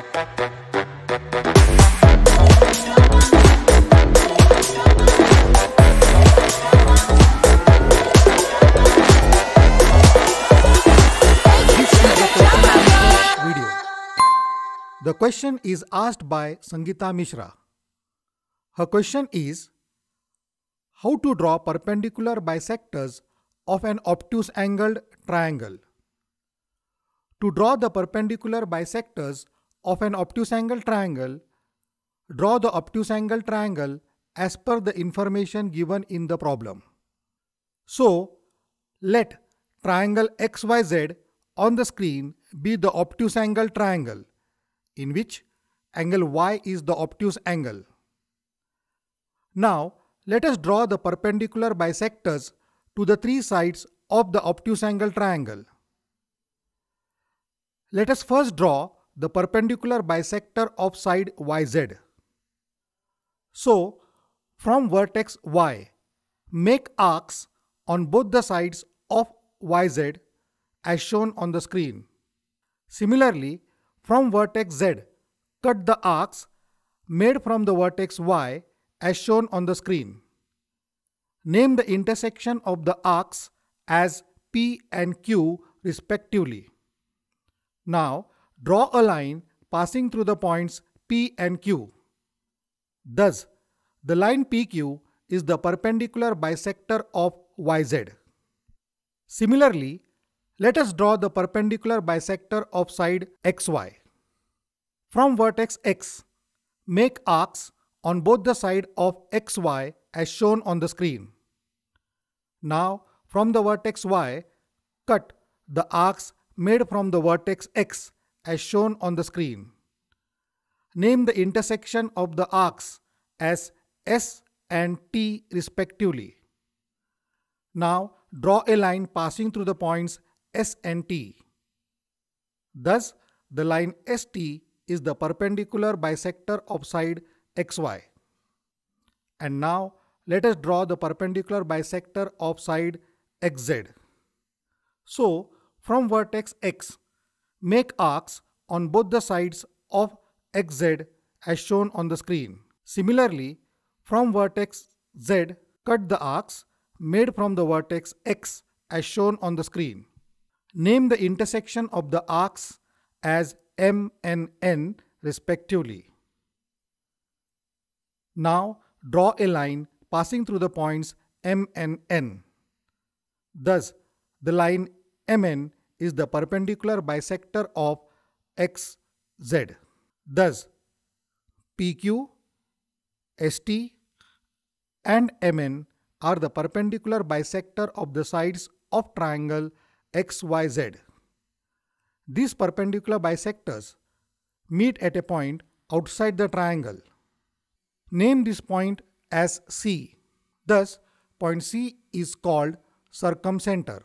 The question video. The question is asked by Sangeeta Mishra. Her question is How to draw perpendicular bisectors of an obtuse angled triangle? To draw the perpendicular bisectors of an obtuse angle triangle, draw the obtuse angle triangle as per the information given in the problem. So, let triangle XYZ on the screen be the obtuse angle triangle, in which angle Y is the obtuse angle. Now, let us draw the perpendicular bisectors to the three sides of the obtuse angle triangle. Let us first draw the perpendicular bisector of side YZ. So, from vertex Y, make arcs on both the sides of YZ as shown on the screen. Similarly, from vertex Z, cut the arcs made from the vertex Y as shown on the screen. Name the intersection of the arcs as P and Q respectively. Now, draw a line passing through the points P and Q. Thus, the line PQ is the perpendicular bisector of YZ. Similarly, let us draw the perpendicular bisector of side XY. From vertex X, make arcs on both the side of XY as shown on the screen. Now, from the vertex Y, cut the arcs made from the vertex X as shown on the screen. Name the intersection of the arcs as S and T respectively. Now draw a line passing through the points S and T. Thus, the line ST is the perpendicular bisector of side XY. And now let us draw the perpendicular bisector of side XZ. So, from vertex X, make arcs on both the sides of XZ as shown on the screen. Similarly, from vertex Z, cut the arcs made from the vertex X as shown on the screen. Name the intersection of the arcs as M and N respectively. Now draw a line passing through the points M and N. Thus, the line MN is the perpendicular bisector of XZ. Thus, PQ, ST, and MN are the perpendicular bisector of the sides of triangle XYZ. These perpendicular bisectors meet at a point outside the triangle. Name this point as C. Thus, point C is called circumcenter.